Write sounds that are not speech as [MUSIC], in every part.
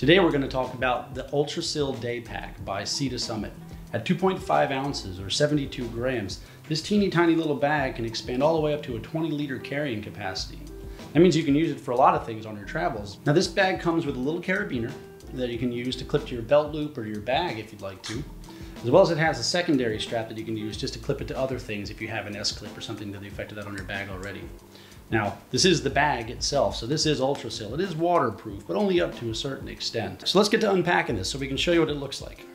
Today we're going to talk about the Ultrasil Day Pack by Sea to Summit. At 2.5 ounces or 72 grams, this teeny tiny little bag can expand all the way up to a 20 liter carrying capacity. That means you can use it for a lot of things on your travels. Now this bag comes with a little carabiner that you can use to clip to your belt loop or your bag if you'd like to. As well as it has a secondary strap that you can use just to clip it to other things if you have an S-clip or something to the effect of that on your bag already. Now, this is the bag itself, so this is Ultrasil. It is waterproof, but only up to a certain extent. So let's get to unpacking this so we can show you what it looks like.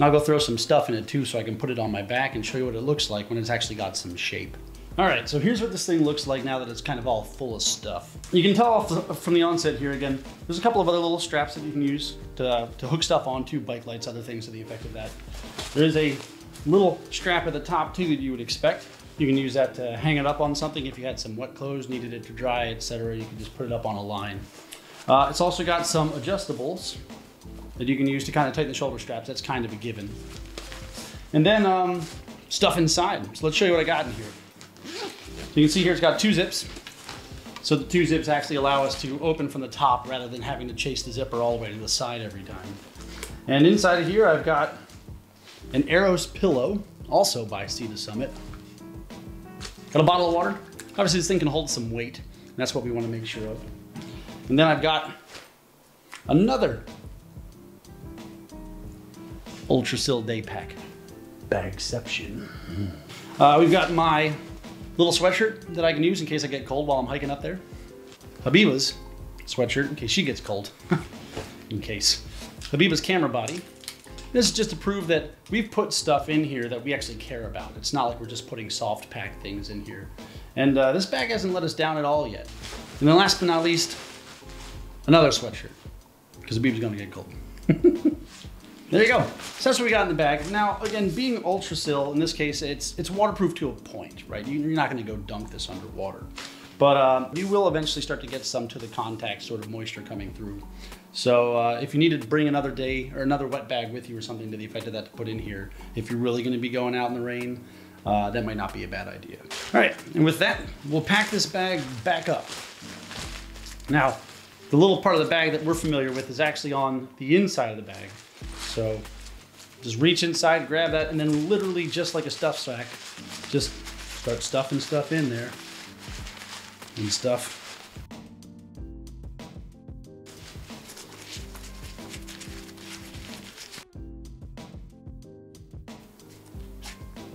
And I'll go throw some stuff in it too so I can put it on my back and show you what it looks like when it's actually got some shape. All right, so here's what this thing looks like now that it's kind of all full of stuff. You can tell from the onset here again, there's a couple of other little straps that you can use to, to hook stuff onto, bike lights, other things to the effect of that. There is a little strap at the top too that you would expect. You can use that to hang it up on something if you had some wet clothes, needed it to dry, etc. You can just put it up on a line. Uh, it's also got some adjustables that you can use to kind of tighten the shoulder straps. That's kind of a given. And then um, stuff inside. So let's show you what I got in here. So you can see here it's got two zips. So the two zips actually allow us to open from the top rather than having to chase the zipper all the way to the side every time. And inside of here I've got an Aeros pillow, also by Sea to Summit. Got a bottle of water. Obviously this thing can hold some weight, and that's what we want to make sure of. And then I've got another Ultrasil Day Pack. Bagception. Uh, we've got my little sweatshirt that I can use in case I get cold while I'm hiking up there. Habiba's sweatshirt in case she gets cold. [LAUGHS] in case. Habiba's camera body. This is just to prove that we've put stuff in here that we actually care about. It's not like we're just putting soft pack things in here. And uh, this bag hasn't let us down at all yet. And then last but not least, another sweatshirt because the baby's gonna get cold. [LAUGHS] there you go. So that's what we got in the bag. Now, again, being Ultrasil, in this case, it's it's waterproof to a point, right? You're not gonna go dunk this underwater. But uh, you will eventually start to get some to the contact sort of moisture coming through. So uh, if you needed to bring another day or another wet bag with you or something to the effect of that to put in here, if you're really gonna be going out in the rain, uh, that might not be a bad idea. All right, and with that, we'll pack this bag back up. Now, the little part of the bag that we're familiar with is actually on the inside of the bag. So just reach inside, grab that, and then literally just like a stuff sack, just start stuffing stuff in there and stuff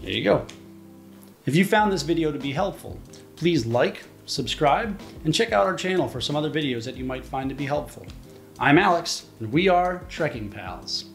There you go. If you found this video to be helpful, please like, subscribe, and check out our channel for some other videos that you might find to be helpful. I'm Alex, and we are Trekking Pals.